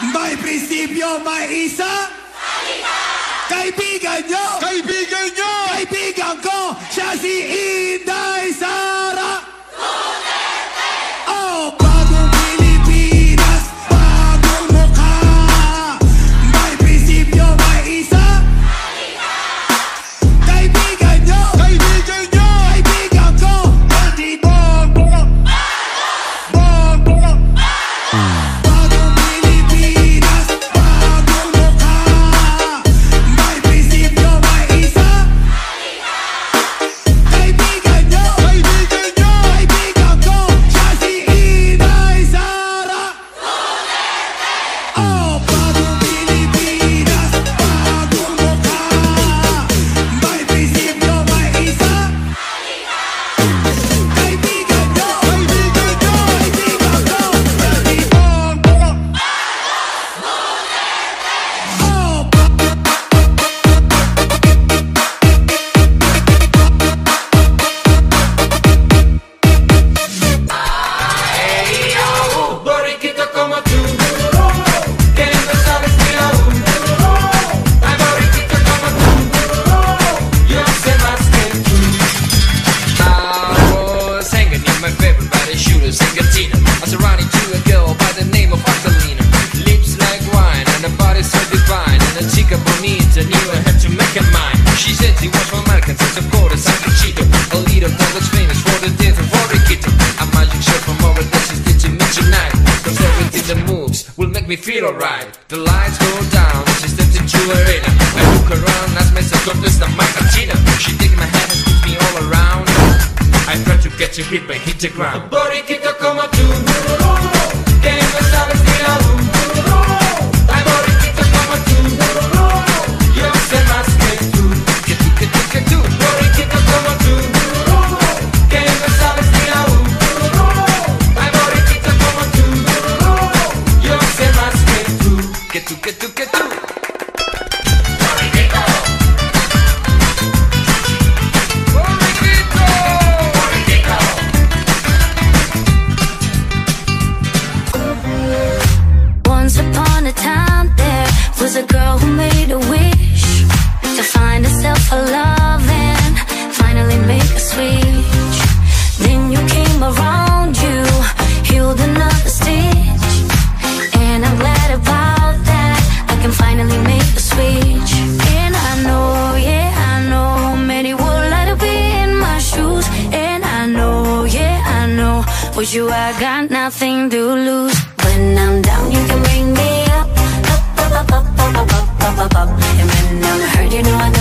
May prinsipyo, may isa? Kaibigan nyo! Kaibigan nyo! Kaibigan ko, siya si Inday me feel alright. The lights go down, she steps into arena. I look around, ask myself, ¿dónde está my Katina? She takes my hand and spins me all around. I try to catch a hit but hit the ground. Borriquito como tú, que no sabes ni aún. Ay, borriquito como tú, yo upon a time, there was a girl who made a wish to find herself a love and finally make a switch. Then you came around, you healed another stitch, and I'm glad about that. I can finally make the switch, and I know, yeah, I know, many would like to be in my shoes, and I know, yeah, I know, with you I got nothing to lose. When I'm down, you can bring me up. Up, up, up, up, up, up, up, up, up And when I'm hurt, you know I know